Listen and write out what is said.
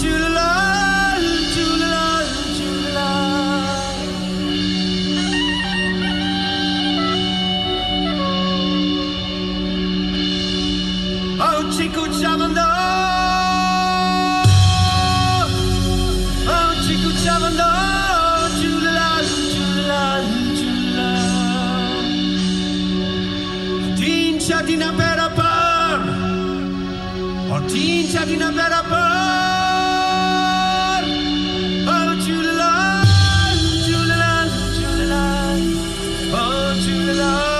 Julalal, Julalal. Oh, Chico Chavanda. Oh, Chico Chavanda. Din Chatina Berapar. Oh, Din Berapar. Oh, Julalal, Julalal, Julalal. Oh, Julalal,